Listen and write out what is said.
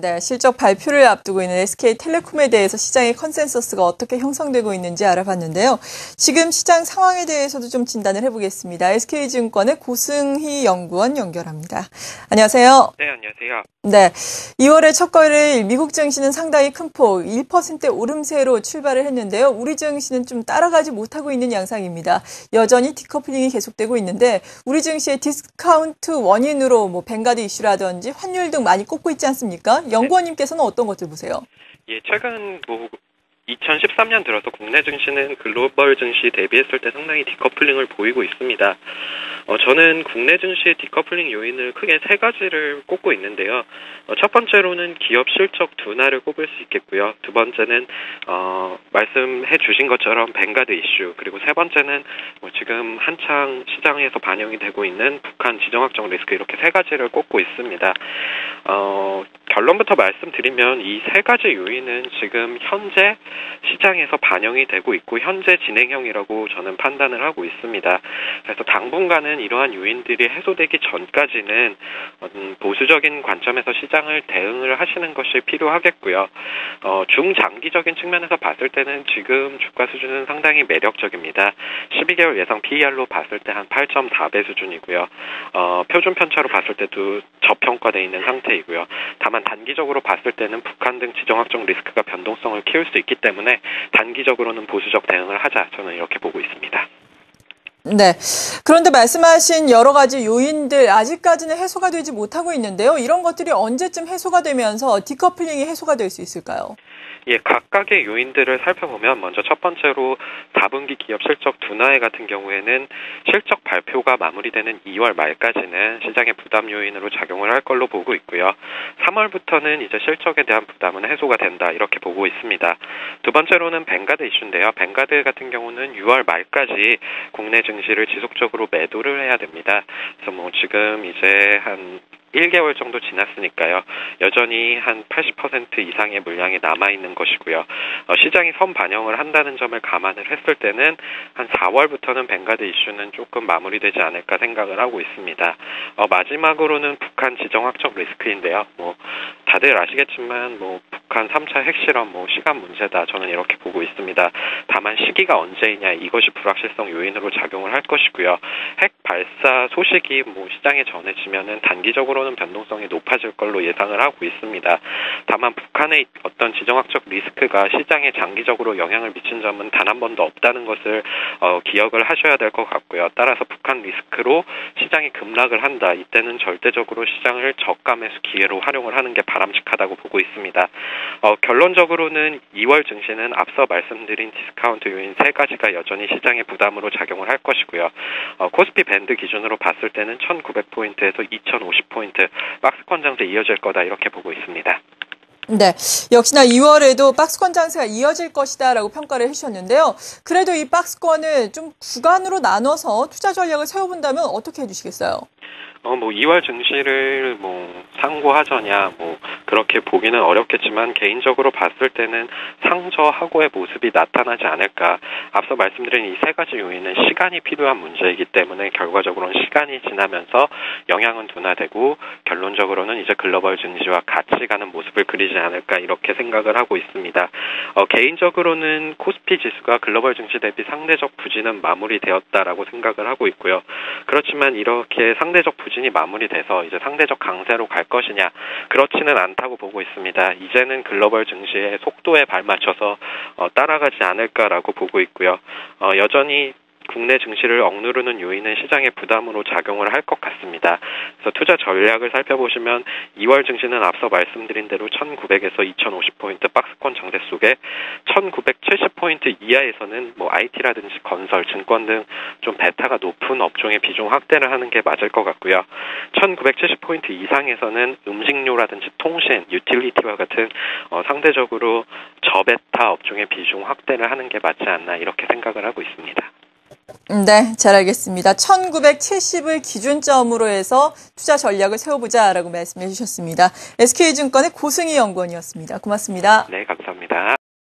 네, 실적 발표를 앞두고 있는 SK텔레콤에 대해서 시장의 컨센서스가 어떻게 형성되고 있는지 알아봤는데요. 지금 시장 상황에 대해서도 좀 진단을 해보겠습니다. SK증권의 고승희 연구원 연결합니다. 안녕하세요. 네, 안녕하세요. 네, 2월의 첫 거래일 미국 증시는 상당히 큰 폭, 1%대 오름세로 출발을 했는데요. 우리 증시는 좀 따라가지 못하고 있는 양상입니다. 여전히 decoupling이 계속되고 있는데 우리 증시의 디스카운트 원인으로 뭐 뱅가드 이슈라든지 환율 등 많이 꼽고 있지 않습니까? 연구원님께서는 어떤 것들 보세요? 예, 최근 뭐 2013년 들어서 국내 증시는 글로벌 증시 대비했을 때 상당히 decoupling을 보이고 있습니다. 어, 저는 국내 증시의 디커플링 요인을 크게 세 가지를 꼽고 있는데요. 어, 첫 번째로는 기업 실적 둔화를 꼽을 수 있겠고요. 두 번째는 어, 말씀해 주신 것처럼 뱅가드 이슈 그리고 세 번째는 뭐 지금 한창 시장에서 반영이 되고 있는 북한 지정학적 리스크 이렇게 세 가지를 꼽고 있습니다. 어, 결론부터 말씀드리면 이 세 가지 요인은 지금 현재 시장에서 반영이 되고 있고 현재 진행형이라고 저는 판단을 하고 있습니다. 그래서 당분간은 이러한 요인들이 해소되기 전까지는 음, 보수적인 관점에서 시장을 대응을 하시는 것이 필요하겠고요. 어, 중장기적인 측면에서 봤을 때는 지금 주가 수준은 상당히 매력적입니다. 12개월 예상 PER로 봤을 때 한 8.4배 수준이고요. 어, 표준 편차로 봤을 때도 저평가되어 있는 상태이고요. 다만 단기적으로 봤을 때는 북한 등 지정학적 리스크가 변동성을 키울 수 있기 때문에 단기적으로는 보수적 대응을 하자 저는 이렇게 보고 있습니다. 네. 그런데 말씀하신 여러 가지 요인들 아직까지는 해소가 되지 못하고 있는데요. 이런 것들이 언제쯤 해소가 되면서 디커플링이 해소가 될 수 있을까요? 예, 각각의 요인들을 살펴보면 먼저 첫 번째로 4분기 기업 실적 둔화해 같은 경우에는 실적 발표가 마무리되는 2월 말까지는 시장의 부담 요인으로 작용을 할 걸로 보고 있고요. 3월부터는 이제 실적에 대한 부담은 해소가 된다 이렇게 보고 있습니다. 두 번째로는 뱅가드 이슈인데요. 뱅가드 같은 경우는 6월 말까지 국내 증시를 지속적으로 매도를 해야 됩니다. 그래서 뭐 지금 이제 한 1개월 정도 지났으니까요. 여전히 한 80% 이상의 물량이 남아 있는 것이고요. 어, 시장이 선 반영을 한다는 점을 감안을 했을 때는 한 4월부터는 뱅가드 이슈는 조금 마무리되지 않을까 생각을 하고 있습니다. 어, 마지막으로는 북한 지정학적 리스크인데요. 뭐 다들 아시겠지만 뭐 북한 3차 핵실험 뭐 시간 문제다 저는 이렇게 보고 있습니다. 다만 시기가 언제이냐 이것이 불확실성 요인으로 작용을 할 것이고요. 핵 발사 소식이 뭐 시장에 전해지면은 단기적으로는 변동성이 높아질 걸로 예상을 하고 있습니다. 다만 북한의 어떤 지정학적 리스크가 시장에 장기적으로 영향을 미친 점은 단 한 번도 없다는 것을 어, 기억을 하셔야 될 것 같고요. 따라서 북한 리스크로 시장이 급락을 한다. 이때는 절대적으로 시장을 매수 기회로 활용을 하는 게 바람직하다고 보고 있습니다. 어, 결론적으로는 2월 증시는 앞서 말씀드린 디스카운트 요인 세 가지가 여전히 시장의 부담으로 작용을 할 것이고요. 어, 코스피 밴드 기준으로 봤을 때는 1900포인트에서 2050포인트 박스권 장세 이어질 거다 이렇게 보고 있습니다. 네. 역시나 2월에도 박스권 장세가 이어질 것이다라고 평가를 해주셨는데요. 그래도 이 박스권을 좀 구간으로 나눠서 투자 전략을 세워본다면 어떻게 해주시겠어요? 어, 뭐 2월 증시를 뭐 상고하저냐, 뭐 그렇게 보기는 어렵겠지만 개인적으로 봤을 때는 상저하고의 모습이 나타나지 않을까. 앞서 말씀드린 이 세 가지 요인은 시간이 필요한 문제이기 때문에 결과적으로는 시간이 지나면서 영향은 둔화되고 결론적으로는 이제 글로벌 증시와 같이 가는 모습을 그리지 않을까 이렇게 생각을 하고 있습니다. 어, 개인적으로는 코스피 지수가 글로벌 증시 대비 상대적 부진은 마무리되었다라고 생각을 하고 있고요. 그렇지만 이렇게 상대적 부진이 마무리돼서 이제 상대적 강세로 갈 것이냐 그렇지는 않다고 보고 있습니다. 이제는 글로벌 증시의 속도에 발맞춰서 어, 따라가지 않을까라고 보고 있고요. 어, 여전히 국내 증시를 억누르는 요인은 시장의 부담으로 작용을 할 것 같습니다. 그래서 투자 전략을 살펴보시면 2월 증시는 앞서 말씀드린 대로 1900에서 2050포인트 박스권 장세 속에 1970포인트 이하에서는 뭐 IT라든지 건설, 증권 등 좀 베타가 높은 업종의 비중 확대를 하는 게 맞을 것 같고요. 1970포인트 이상에서는 음식료라든지 통신, 유틸리티와 같은 어, 상대적으로 저베타 업종의 비중 확대를 하는 게 맞지 않나 이렇게 생각을 하고 있습니다. 네, 잘 알겠습니다. 1970을 기준점으로 해서 투자 전략을 세워보자라고 말씀해 주셨습니다. SK증권의 고승희 연구원이었습니다. 고맙습니다. 네, 감사합니다.